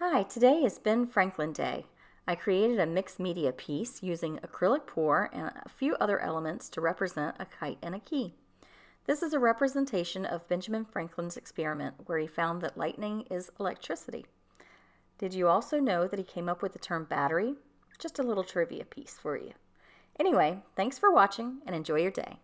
Hi, today is Ben Franklin Day. I created a mixed media piece using acrylic pour and a few other elements to represent a kite and a key. This is a representation of Benjamin Franklin's experiment where he found that lightning is electricity. Did you also know that he came up with the term battery? Just a little trivia piece for you. Anyway, thanks for watching and enjoy your day.